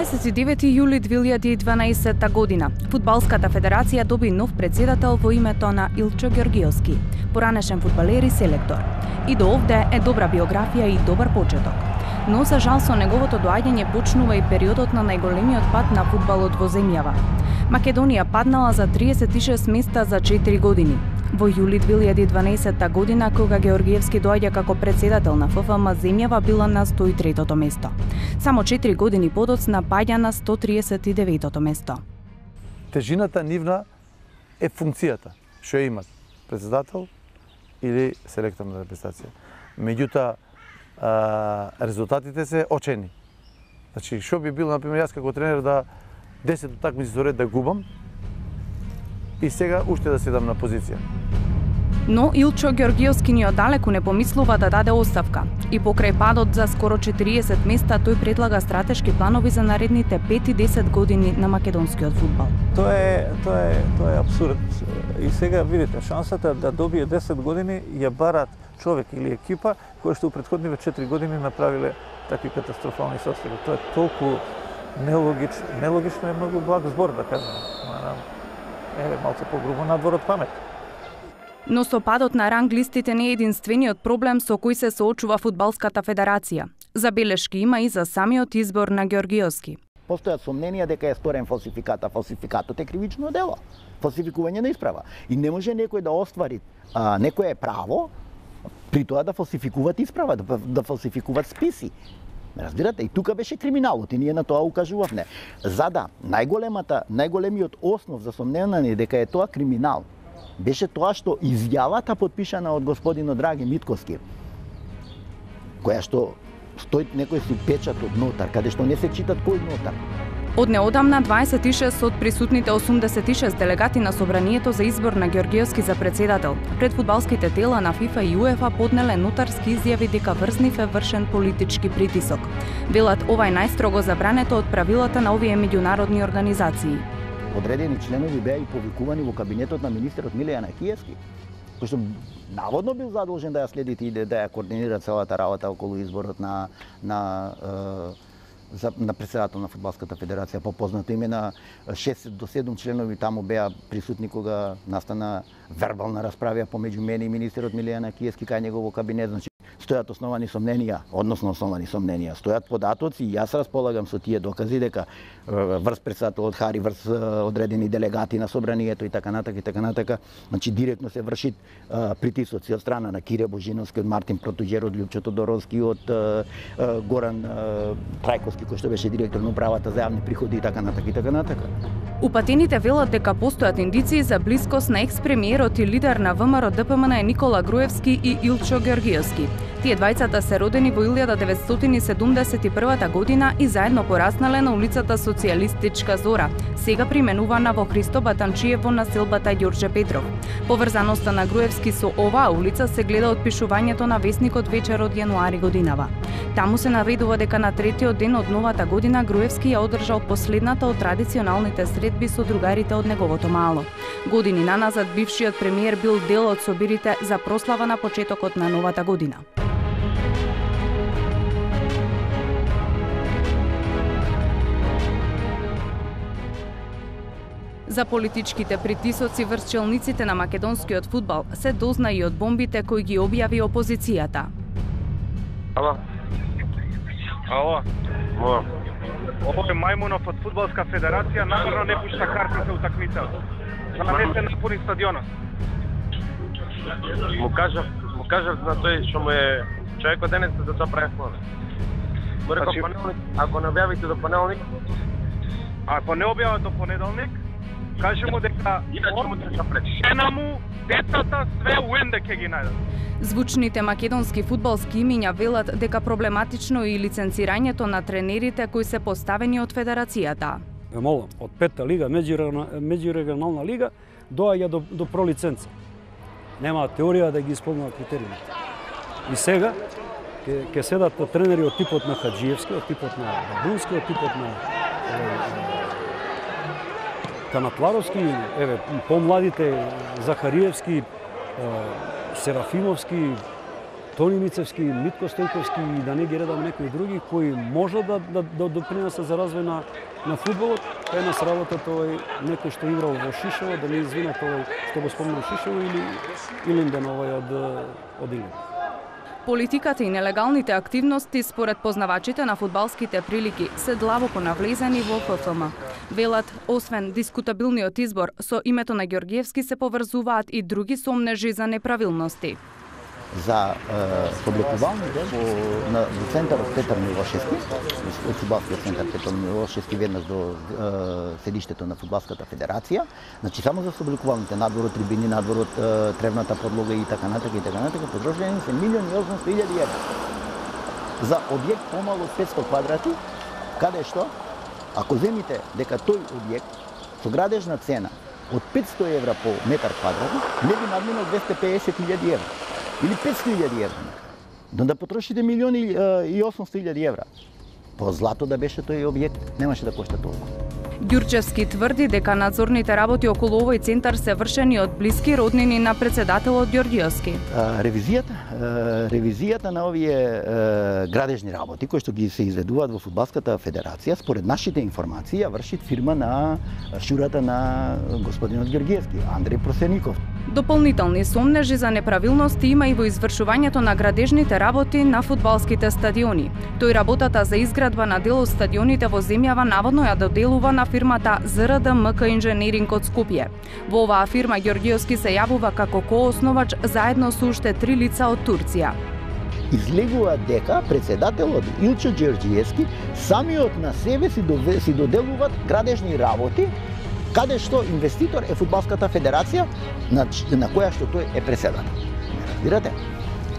29 јули 2012 година, Фудбалската федерација доби нов председател во името на Илчо Георгиевски, поранешен фудбалер и селектор. И до овде е добра биографија и добар почеток. Но за жал со неговото доаѓање почнува и периодот на најголемиот пат на фудбалот во земјава. Македонија паднала за 36 места за 4 години, Во јули 2012 година, кога Георгиевски доаѓа како председател на ФФМ, земјава била на 103-тото место. Само 4 години подоцна паѓа на 139-тото место. Тежината нивна е функцијата што ја имат председател или селектор на репрезентација. Меѓутоа, резултатите се очени. Значи, што би било, например, јас како тренер да 10 такмици за ред да губам, и сега уште да седам на позиција. Но Илчо Георгиевски ни одалеку не помислува да даде оставка. И покрај падот за скоро 40 места, тој предлага стратешки планови за наредните 5 и 10 години на македонскиот фудбал. Тоа е, тоа е, тоа е абсурд. И сега видите, шансата да добие 10 години ја барат човек или екипа која што у претходниве 4 години направиле такви катастрофални состојби. Тоа е толку нелогично, нелогично е многу благ збор да кажам е малку погрубо надвор од памет. Но со падот на ранг листите не е единствениот проблем со кој се соочува фудбалската федерација. Забелешки има и за самиот избор на Георгиевски. Постојат сомненија дека е сторен фалсификат, а фалсификатот е кривично дело. Фалсификување на исправа. И не може некој да оствари а, некое право при тоа да фалсификуваат исправа, да, да фалсификуваат списи. Разбирате, и тука беше криминалот и ние на тоа укажувавме. Зада најголемата, најголемиот основ за сомнение дека е тоа криминал беше тоа што изјавата подпишана од господинот Драги Митковски, која што стои некој си печат од нотар, каде што не се читат кој нотар, Од неодамна 26 од присутните 86 делегати на собранието за избор на Георгиевски за председател пред фудбалските тела на ФИФА и УЕФА поднеле нотарски изјави дека врз нив е вршен политички притисок. Велат ова е најстрого забрането од правилата на овие меѓународни организации. Одредени членови беа и повикувани во кабинетот на министерот Милијан Акиевски, кој што наводно бил задолжен да ја следи и да, да ја координира целата работа околу изборот на на е, за, на председател на Фудбалската федерација, попознато име на 6 до 7 членови таму беа присутни кога настана вербална расправа помеѓу мене и министерот Милена Киевски кај негово кабинет. Значи, стојат основани сомненија, односно основани сомненија, стојат податоци и јас располагам со тие докази дека врз председателот Хари, врз одредени делегати на собранието и така натака и така натака, значи директно се врши притисоци од страна на Кире Божиновски, од Мартин Протуџер, од Лјупчо Тодоровски, од Горан Трајковски кој што беше директор на управата за јавни приходи и така натака и така натака. Упатените велат дека постојат индиции за блискост на експремиерот и лидер на ВМРО ДПМН Никола Груевски и Илчо Георгиевски. Тие двајцата се родени во 1971 година и заедно пораснале на улицата Социјалистичка Зора, сега применувана во Христо Батанчиево во населбата Јорже Петров. Поврзаноста на Груевски со оваа улица се гледа од пишувањето на вестникот вечер од јануари годинава. Таму се наведува дека на третиот ден од новата година Груевски ја одржал последната од традиционалните средби со другарите од неговото мало. Години наназад бившиот премиер бил дел од собирите за прослава на почетокот на новата година. За политичките притисоци врз челниците на македонскиот фудбал се дозна и од бомбите кои ги објави опозицијата. Ало. Ало. Ало. Овој мајмунов од фудбалска федерација намерно не пушта карти за утакмицата. За да не се напуни стадионот. Му кажав, му кажав на тој што му е човекот денес за тоа правев план. Му реков значи... понеделник, ако не објавите до понеделник, ако не објават до понеделник, Каже му дека жена му, децата, све уенде ќе ги најдат. Звучните македонски фудбалски имиња велат дека проблематично е и лиценцирањето на тренерите кои се поставени од федерацијата. Молам, од петта лига, меѓурегионална лига, доаѓа до, до пролиценца. Нема теорија да ги исполнува критериумите. И сега, ќе, ќе седат тренери од типот на Хаджиевски, од типот на Бабунски, од типот на Канатларовски, еве, помладите Захариевски, Серафимовски, Тони Мицевски, Митко Стојковски и да не ги редам некои други кои може да, да, да допринесат за развој на, на фудбалот. Е нас работата овој некој што играл во Шишево, да не извинат овој што го спомнам Шишево или Илинден овој од, од Илинден. Политиката и нелегалните активности според познавачите на фудбалските прилики се длабоко навлезени во ФФМ. Велат, освен дискутабилниот избор, со името на Георгиевски се поврзуваат и други сомнежи за неправилности за публикувалните да, во, на, во центарот Петар Милошевски, од фудбалскиот центар Петар Милошевски веднаш до е, седиштето на фудбалската федерација. Значи само за публикувалните надвор трибини, надвор е, тревната подлога и така натака и така натака потрошени се милиони 800 илјади евра. За објект помало од 500 квадрати, каде што ако земите дека тој објект со градежна цена од 500 евра по метар квадрат, не би надминал 250.000 евра или 500.000 евра. Но да потрошите милиони и 800.000 евра. По злато да беше тој објект, немаше да кошта толку. Ѓурчевски тврди дека надзорните работи околу овој центар се вршени од блиски роднини на председателот Ѓорѓиовски. Ревизијата, ревизијата на овие градежни работи кои што ги се изведуваат во фудбалската федерација, според нашите информации, ја врши фирма на шурата на господинот Ѓорѓиевски, Андреј Просеников. Дополнителни сомнежи за неправилности има и во извршувањето на градежните работи на фудбалските стадиони. Тој работата за изградба на дел од стадионите во земјава наводно ја доделува на фирмата ЗРД МК Инженеринг од Скопје. Во оваа фирма Георгиевски се јавува како коосновач заедно со уште три лица од Турција. Излегува дека председателот Илчо Ѓорѓиевски самиот на себе си, си доделуваат градежни работи каде што инвеститор е фудбалската федерација на, на која што тој е преседател. Разбирате?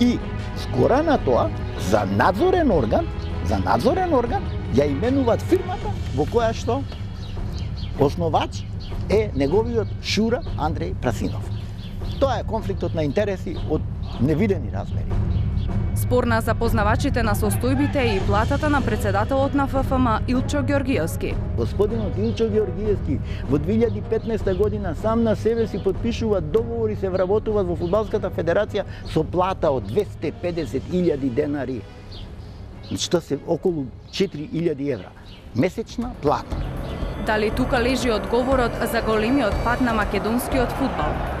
И скора на тоа за надзорен орган, за надзорен орган ја именуваат фирмата во која што основач е неговиот шура Андреј Прасинов. Тоа е конфликтот на интереси од невидени размери. Спорна за познавачите на состојбите и платата на председателот на ФФМ Илчо Ѓоргиевски. Господинот Илчо Ѓоргиевски во 2015 година сам на себе си подпишува договори се вработуваат во фудбалската федерација со плата од 250.000 денари. Тоа се околу 4.000 евра. Месечна плата. Дали тука лежи одговорот за големиот пат на македонскиот фудбал?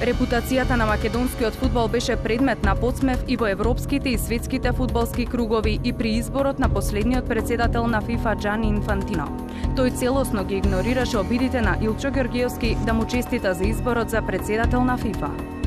Репутацијата на македонскиот фудбал беше предмет на подсмев и во европските и светските фудбалски кругови и при изборот на последниот председател на ФИФА Джани Инфантино. Тој целосно ги игнорираше обидите на Илчо Георгиевски да му честита за изборот за председател на ФИФА.